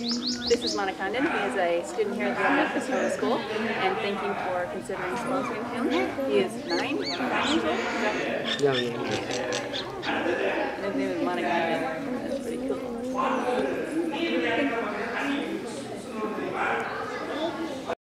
This is Manikandan. He is a student here at the Memphis Middle School, and thank you for considering sponsoring him. He is nine, nine years old. Yeah,